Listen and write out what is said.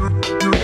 you.